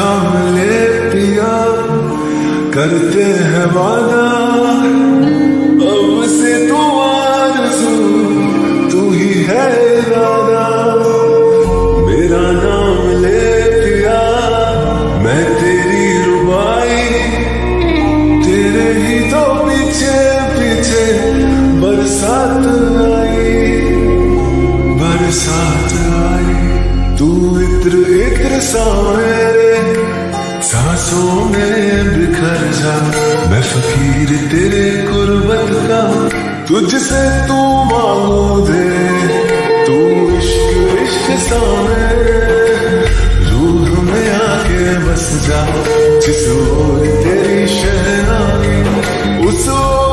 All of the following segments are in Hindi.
थाम ले पिया, करते हैं वादा। अब से तू आरज़ू, तू ही है दादा मेरा नाम ले पिया, मैं तेरी रुबाई। तेरे ही तो पीछे पीछे बरसात आई। बरसात आई, तू इत्र इत्र सा मेरे सांसों में बिखर जा। मैं फकीर तेरे कुर्बत का, तुझसे तू मांगो दे तू इश्क इश्क सामे रूह में आके बस जा। जिस ओर तेरी शहनाई, उस ओर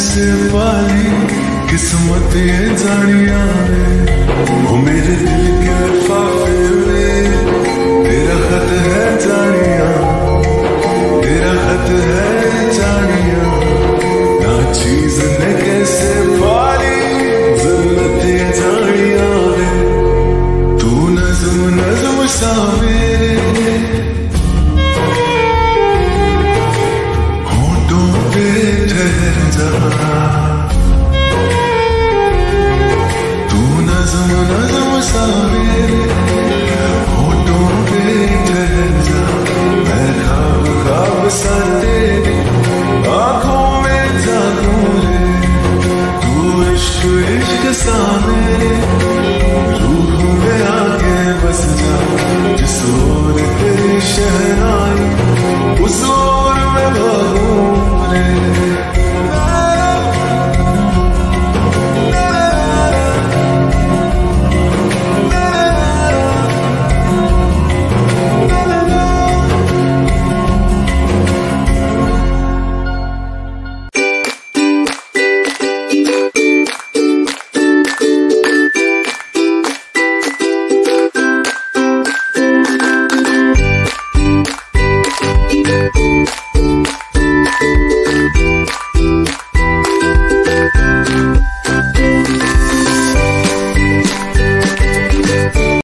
कैसे पाली किस्मत ये जानिया रे। वो मेरे दिल के लिफाफे में तेरा खत है जानिया। तेरा खत है जानिया। ना चीज़ ने कैसे पाली, जन्नत ये जानिया रे। तू नज्म नज्म सा मेरे सामने। तू हो गया के बसना जिस और तेरी शहनाई उस और